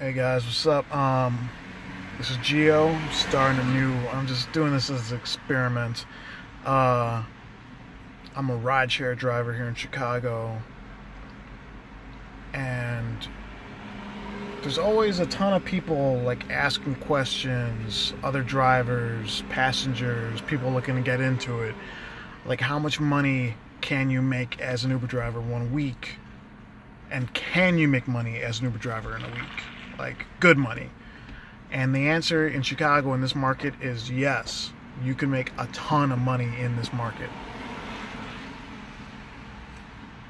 Hey guys, what's up? Um, this is Geo. Starting a new. I'm just doing this as an experiment. Uh, I'm a rideshare driver here in Chicago, and there's always a ton of people like asking questions, other drivers, passengers, people looking to get into it. Like, how much money can you make as an Uber driver one week? And can you make money as an Uber driver in a week? Like, good money. And the answer in Chicago in this market is yes. You can make a ton of money in this market.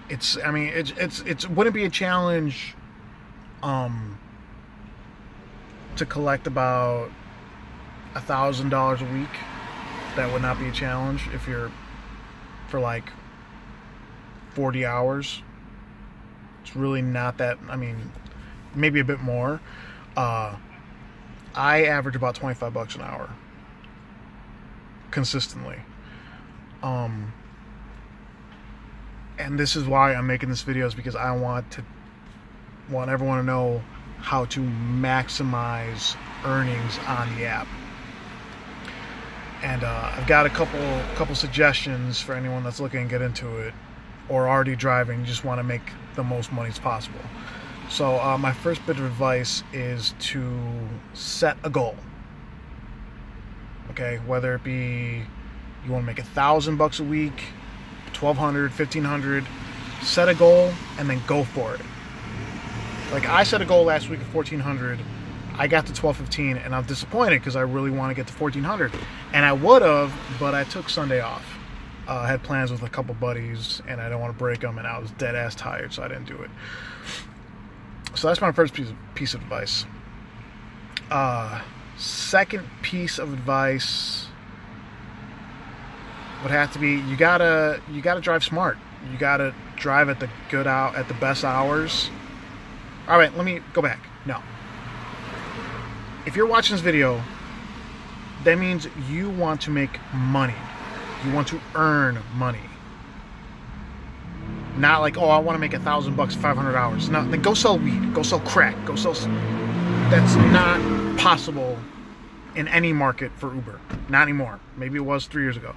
It's, I mean, it's, it's, it's, wouldn't it be a challenge, um, to collect about a thousand dollars a week? That would not be a challenge if you're for like 40 hours. It's really not that, I mean, maybe a bit more. Uh, I average about 25 bucks an hour consistently. Um, and this is why I'm making this video is because I want to want everyone to know how to maximize earnings on the app. And uh, I've got a couple couple suggestions for anyone that's looking to get into it or already driving, just want to make the most money as possible. So uh, my first bit of advice is to set a goal. Okay, whether it be you want to make a thousand bucks a week, 1200 1500 set a goal and then go for it. Like i set a goal last week of 1400 i got to 1215 and i'm disappointed because i really want to get to 1400 and i would have but i took sunday off. Uh, i had plans with a couple buddies and i don't want to break them and i was dead ass tired so i didn't do it so that's my first piece of, piece of advice uh, second piece of advice would have to be you gotta you gotta drive smart. You gotta drive at the good out at the best hours. All right, let me go back. No. If you're watching this video, that means you want to make money. You want to earn money. Not like, oh, I want to make a thousand bucks, 500 hours. No, then go sell weed, go sell crack, go sell. That's not possible in any market for Uber. Not anymore. Maybe it was three years ago.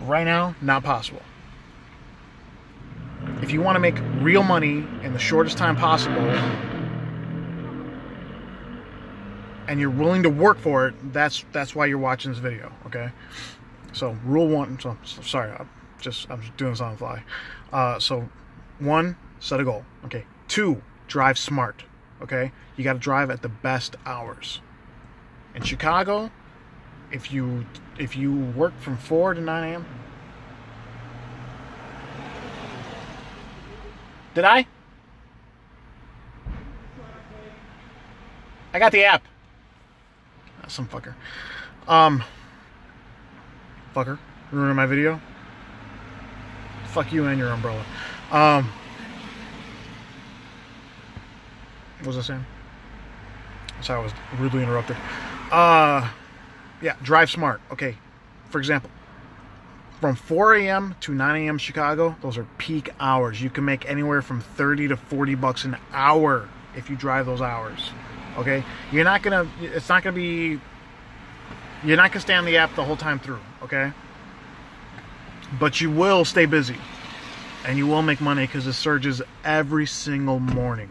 Right now, not possible. If you want to make real money in the shortest time possible and you're willing to work for it, that's that's why you're watching this video, okay? So, rule 1, so, so sorry, just I'm just doing this on the fly. Uh, so, 1, set a goal, okay? 2, drive smart, okay? You got to drive at the best hours. In Chicago, if you if you work from 4 to 9 a.m. Did I? I got the app. Oh, some fucker. Um, fucker. Ruining my video. Fuck you and your umbrella. Um, what was I saying? Sorry, I was rudely interrupted. Uh, yeah, drive smart. Okay, for example, from 4 a.m. to 9 a.m. Chicago, those are peak hours. You can make anywhere from 30 to 40 bucks an hour if you drive those hours. Okay, you're not gonna. It's not gonna be. You're not gonna stay on the app the whole time through. Okay, but you will stay busy, and you will make money because it surges every single morning,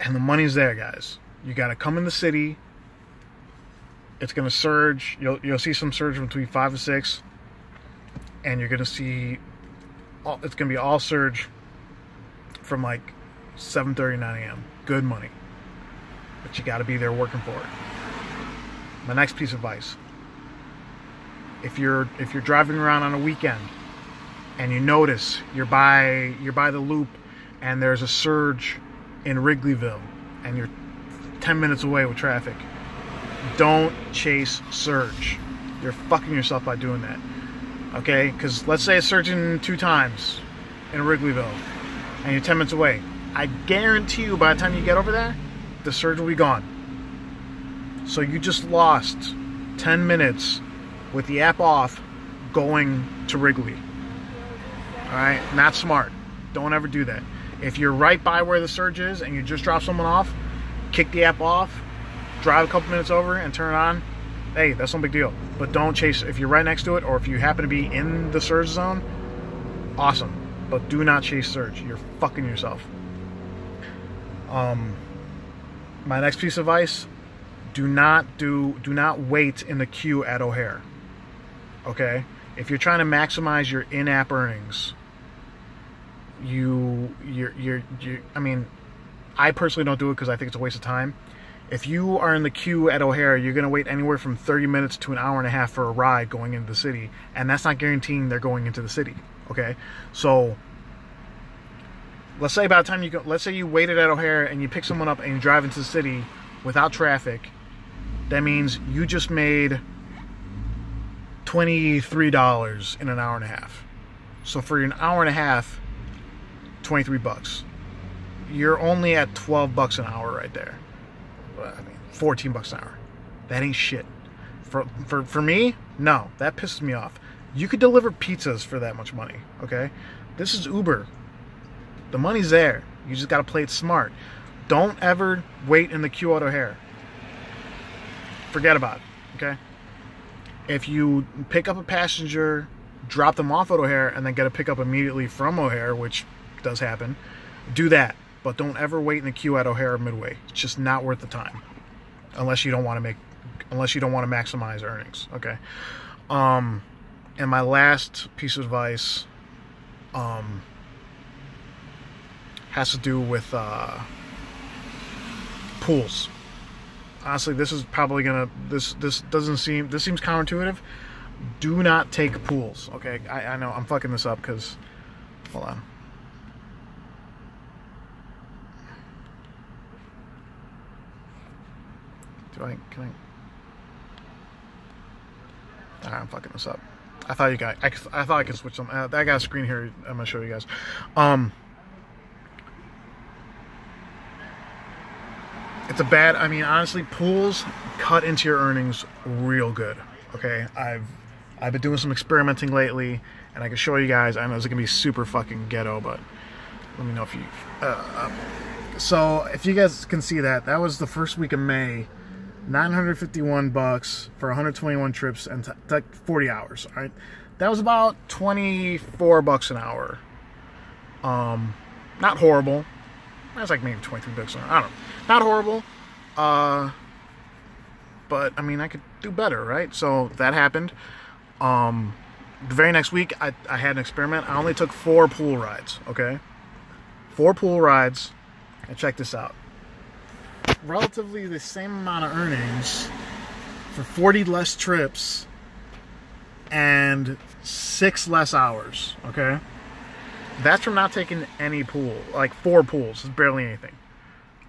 and the money's there, guys. You got to come in the city. It's gonna surge. You'll you'll see some surge between five and six, and you're gonna see. All, it's gonna be all surge from like 7:30 9 a.m. Good money, but you got to be there working for it. My next piece of advice: if you're if you're driving around on a weekend and you notice you're by you're by the loop and there's a surge in Wrigleyville and you're 10 minutes away with traffic don't chase surge. You're fucking yourself by doing that. Okay? Because let's say it's surging two times in Wrigleyville and you're 10 minutes away. I guarantee you by the time you get over there, the surge will be gone. So you just lost 10 minutes with the app off going to Wrigley. Alright? Not smart. Don't ever do that. If you're right by where the surge is and you just drop someone off, kick the app off, drive a couple minutes over, and turn it on, hey, that's no big deal. But don't chase if you're right next to it or if you happen to be in the surge zone. Awesome, but do not chase surge. You're fucking yourself. Um, my next piece of advice: do not do do not wait in the queue at O'Hare. Okay, if you're trying to maximize your in-app earnings, you you're you're, you I mean, I personally don't do it because I think it's a waste of time if you are in the queue at O'Hare, you're going to wait anywhere from 30 minutes to an hour and a half for a ride going into the city, and that's not guaranteeing they're going into the city. Okay, so let's say by the time you go, let's say you waited at O'Hare and you pick someone up and you drive into the city without traffic. That means you just made $23 in an hour and a half. So for an hour and a half, 23 bucks. You're only at 12 bucks an hour right there. I mean, 14 bucks an hour. That ain't shit. For, for, for me, no, that pisses me off. You could deliver pizzas for that much money, okay? This is Uber. The money's there. You just got to play it smart. Don't ever wait in the queue at O'Hare. Forget about it, okay? If you pick up a passenger, drop them off at O'Hare, and then get a pickup immediately from O'Hare, which does happen, do that but don't ever wait in the queue at O'Hare Midway. It's just not worth the time, unless you don't want to make, unless you don't want to maximize earnings. Okay. Um, and my last piece of advice, um, has to do with uh, pools. Honestly, this is probably gonna this this doesn't seem this seems counterintuitive. Do not take pools. Okay, I, I know I'm fucking this up because hold on. Do I, can I? I'm fucking this up. I thought you guys, I, I thought I could switch them. Uh, I got a screen here. I'm gonna show you guys. Um, it's a bad. I mean, honestly, pools cut into your earnings real good. Okay, I've I've been doing some experimenting lately, and I can show you guys. I know it's gonna be super fucking ghetto, but let me know if you. Uh, um, so if you guys can see that, that was the first week of May. 951 bucks for 121 trips and t- t- 40 hours. All right, that was about 24 bucks an hour. Um, not horrible. That's like maybe 23 bucks. I don't know. Not horrible. Uh, but I mean, I could do better, right? So that happened. Um, the very next week, I, I had an experiment. I only took four pool rides. Okay, four pool rides. And check this out relatively the same amount of earnings for 40 less trips and six less hours. Okay, that's from not taking any pool, like four pools. It's barely anything.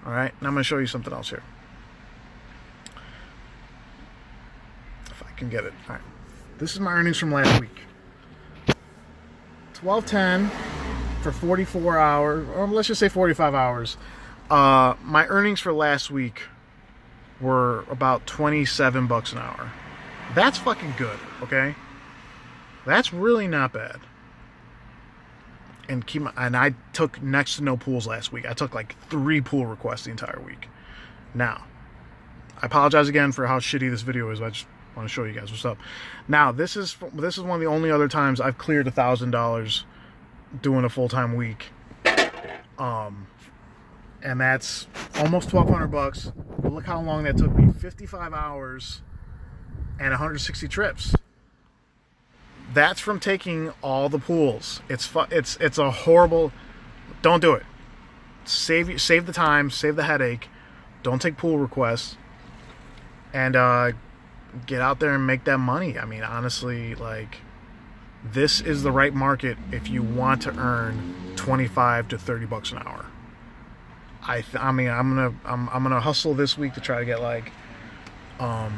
All right, now I'm going to show you something else here. If I can get it. All right, this is my earnings from last week. 1210 for 44 hours, or let's just say 45 hours. Uh, my earnings for last week were about 27 bucks an hour. That's fucking good, okay? That's really not bad. And keep my, and I took next to no pools last week. I took like three pool requests the entire week. Now, I apologize again for how shitty this video is. I just want to show you guys what's up. Now, this is this is one of the only other times I've cleared a thousand dollars doing a full time week. Um, and that's almost 1200 bucks but look how long that took me 55 hours and 160 trips that's from taking all the pools. It's fu- it's it's a horrible don't do it. Save save the time save the headache. Don't take pool requests. And uh, get out there and make that money. I mean honestly like this is the right market if you want to earn 25 to 30 bucks an hour. I th- I mean I'm gonna I'm I'm gonna hustle this week to try to get like um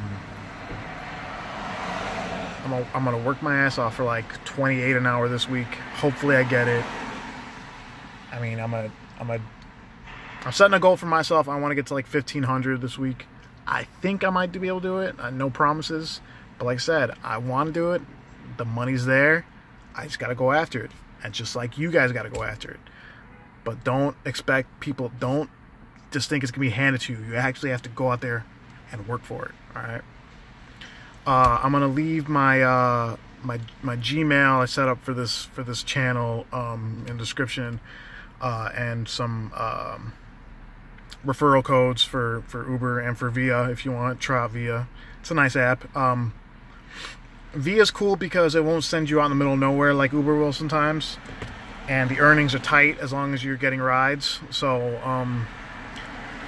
I'm gonna, I'm gonna work my ass off for like 28 an hour this week. Hopefully I get it. I mean I'm a I'm a I'm setting a goal for myself. I want to get to like 1500 this week. I think I might be able to do it. Uh, no promises, but like I said, I want to do it. The money's there. I just got to go after it. And just like you guys got to go after it but don't expect people don't just think it's gonna be handed to you. You actually have to go out there and work for it. All right. Uh, I'm gonna leave my uh, my my Gmail I set up for this for this channel um, in description uh, and some um, referral codes for for Uber and for Via if you want try Via. It's a nice app. Um, is cool because it won't send you out in the middle of nowhere like Uber will sometimes, and the earnings are tight as long as you're getting rides. So. Um,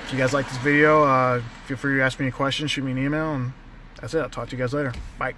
if you guys like this video, uh, feel free to ask me a question, shoot me an email, and that's it. I'll talk to you guys later. Bye.